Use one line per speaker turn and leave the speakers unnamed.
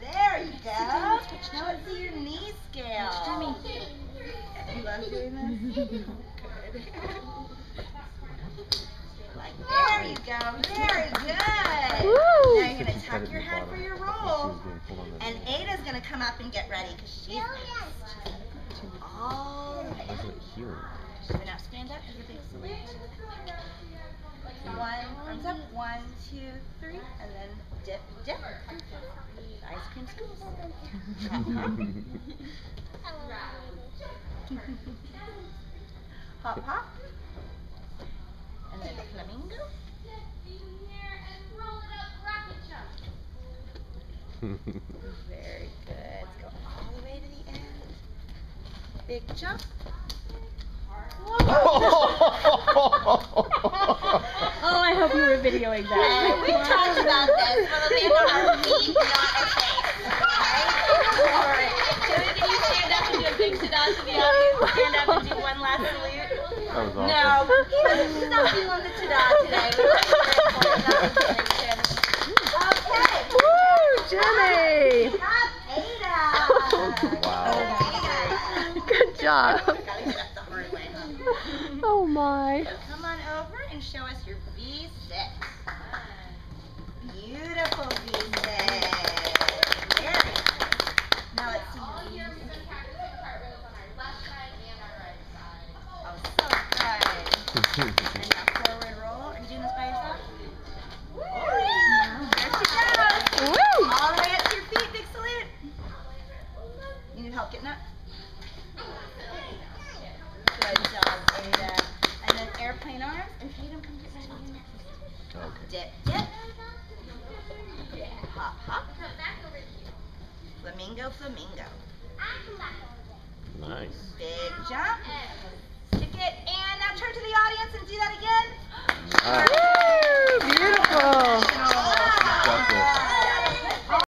There you go. Now let's see your knee scale. You love doing this? Good. Like, there you go. Very good.
Woo!
Now you're going to tuck your head for your roll. And Ada's going to come up and get ready because she's next. All right. So now stand up as a big salute. One, arms up. One, two, three. And then dip, dip. Ice hop, hop. And then flamingo. Very good. Let's go all the way to the end. Big jump.
Oh, I hope you were videoing
And
that.
we talked about this. We'll land on our feet, not our face. Okay? Alright. Joey, can you stand up and do a big ta-da to the audience? Stand up and do one last salute.
That was awesome.
No, he was he's not feeling the ta-da today. We were. Okay.
Woo, Jimmy!
Up, Ada.
Wow.
Good job.
Gotta get up the hard way, huh?
Oh my.
So come on over and show us your V-sit. Beautiful V-sit. Very nice. Now let's see your V-sit. Forward roll. Are you doing this by yourself? Yeah. There she goes.
Woo!
All the way up to your feet. Big salute. You need help getting up? Good job, Ada. And then airplane arms. And Tatum, come get ready.
Okay.
Dip, dip. Hop, hop. Flamingo, flamingo.
Nice.
Big jump. Stick it.